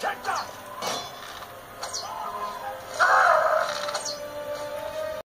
Check